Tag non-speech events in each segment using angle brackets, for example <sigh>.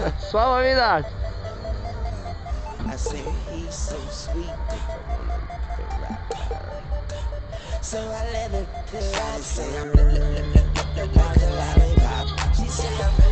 <laughs> Suavidad. I say he's so sweet. So I let her play. I said, look, look, look, look, look, look, look, look,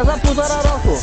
Essa puta araroco.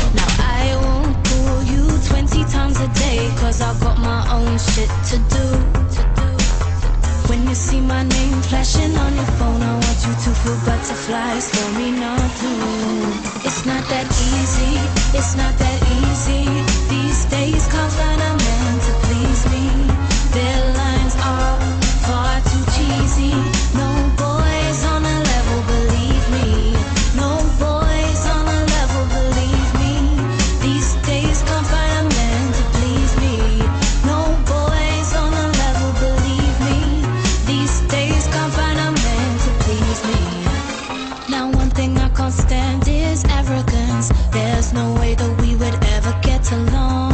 20 times a day Cause I got my own shit to do. When you see my name flashing on your phone I want you to feel butterflies for me not to It's not that easy, it's not can't stand is arrogance. There's no way that we would ever get along.